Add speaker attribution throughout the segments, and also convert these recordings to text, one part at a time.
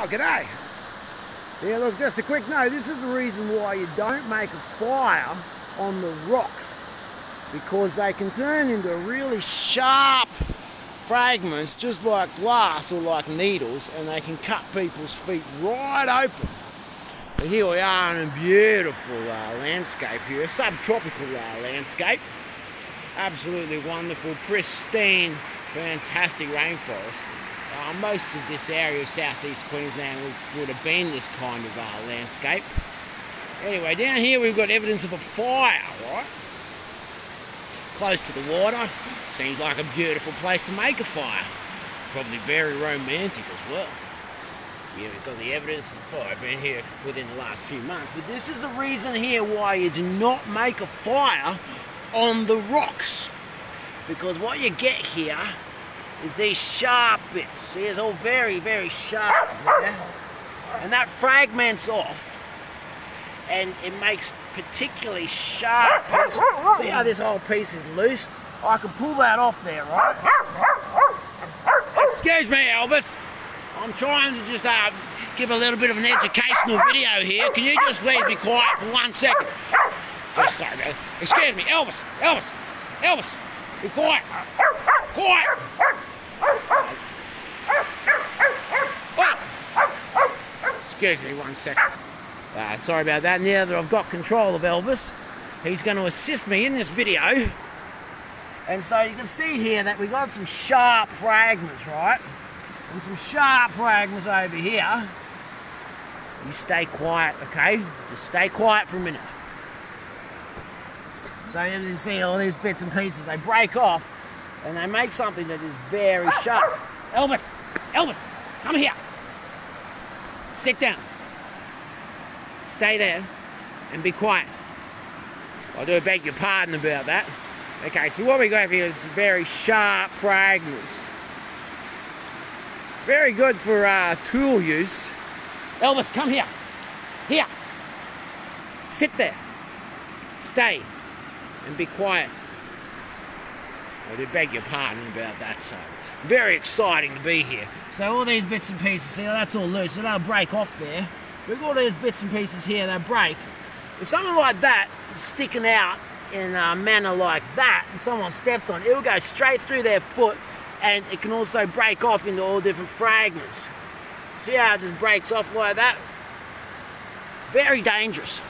Speaker 1: Oh, g'day. Yeah, look, just a quick note. This is the reason why you don't make a fire on the rocks because they can turn into really sharp fragments just like glass or like needles and they can cut people's feet right open. But here we are in a beautiful uh, landscape here, a subtropical uh, landscape. Absolutely wonderful, pristine, fantastic rainforest. Uh, most of this area of southeast Queensland would, would have been this kind of uh, landscape. Anyway, down here we've got evidence of a fire, right? Close to the water. Seems like a beautiful place to make a fire. Probably very romantic as well. Yeah, we've got the evidence of the fire been here within the last few months. But this is a reason here why you do not make a fire on the rocks. Because what you get here is these sharp bits. See, it's all very, very sharp. And that fragments off and it makes particularly sharp pieces. See how this whole piece is loose? I can pull that off there, right? Excuse me, Elvis. I'm trying to just uh, give a little bit of an educational video here. Can you just please be quiet for one second? Yes, sorry, man. Excuse me, Elvis. Elvis. Elvis. Be quiet. Quiet. Excuse me one second. Uh, sorry about that. Now that I've got control of Elvis, he's going to assist me in this video. And so you can see here that we've got some sharp fragments, right? And some sharp fragments over here. You stay quiet, okay? Just stay quiet for a minute. So you can see all these bits and pieces, they break off and they make something that is very sharp. Elvis, Elvis, come here. Sit down. Stay there and be quiet. I do beg your pardon about that. Okay, so what we got here is very sharp fragments. Very good for uh, tool use. Elvis, come here. Here. Sit there. Stay. And be quiet. I do beg your pardon about that, so very exciting to be here. So all these bits and pieces, see, that's all loose, so they'll break off there. We've got all these bits and pieces here, they break. If something like that is sticking out in a manner like that, and someone steps on it, it'll go straight through their foot, and it can also break off into all different fragments. See how it just breaks off like that? Very dangerous.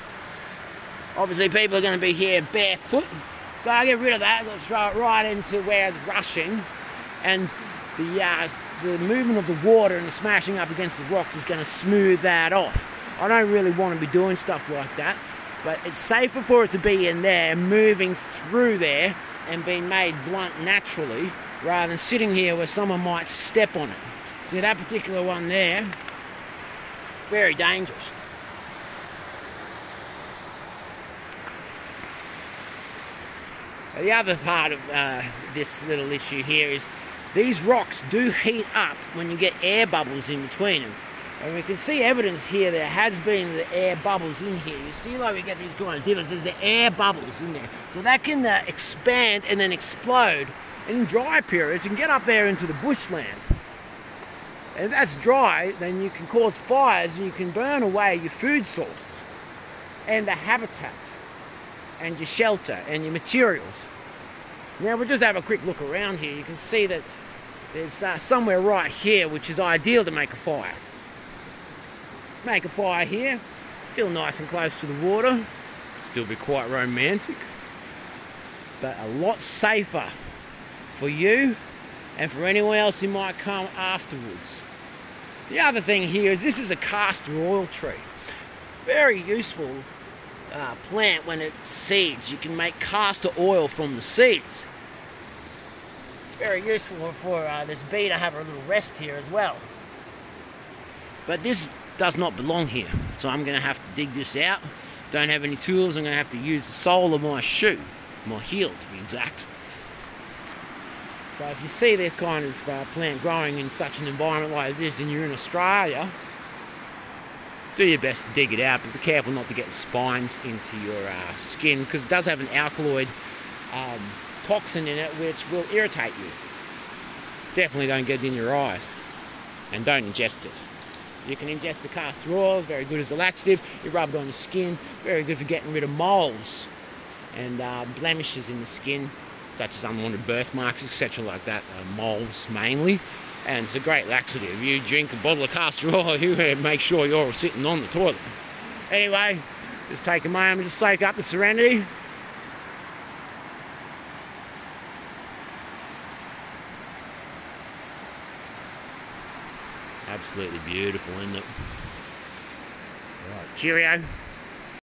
Speaker 1: Obviously people are going to be here barefoot, so I get rid of that, let's throw it right into where it's rushing, and the, uh, the movement of the water and the smashing up against the rocks is going to smooth that off. I don't really want to be doing stuff like that, but it's safer for it to be in there, moving through there, and being made blunt naturally, rather than sitting here where someone might step on it. See that particular one there, very dangerous. The other part of uh, this little issue here is these rocks do heat up when you get air bubbles in between them. And we can see evidence here there has been the air bubbles in here. You see like we get these kind of divots, there's the air bubbles in there. So that can uh, expand and then explode. In dry periods, can get up there into the bushland. And if that's dry, then you can cause fires and you can burn away your food source and the habitat and your shelter and your materials. Now we'll just have a quick look around here. You can see that there's uh, somewhere right here which is ideal to make a fire. Make a fire here, still nice and close to the water, still be quite romantic, but a lot safer for you and for anyone else who might come afterwards. The other thing here is this is a castor oil tree. Very useful uh, plant when it seeds. You can make castor oil from the seeds. Very useful for uh, this bee to have a little rest here as well. But this does not belong here, so I'm going to have to dig this out. Don't have any tools, I'm going to have to use the sole of my shoe, my heel to be exact. So if you see this kind of uh, plant growing in such an environment like this and you're in Australia, do your best to dig it out, but be careful not to get spines into your uh, skin because it does have an alkaloid um, toxin in it which will irritate you. Definitely don't get it in your eyes and don't ingest it. You can ingest the castor oil, very good as a laxative. You rub it on your skin, very good for getting rid of moles and uh, blemishes in the skin, such as unwanted birthmarks, etc., like that. Uh, moles mainly. And it's a great laxative. If you drink a bottle of castor oil, you uh, make sure you're sitting on the toilet. Anyway, just take a moment to soak up the serenity. Absolutely beautiful, isn't it? Right, cheerio.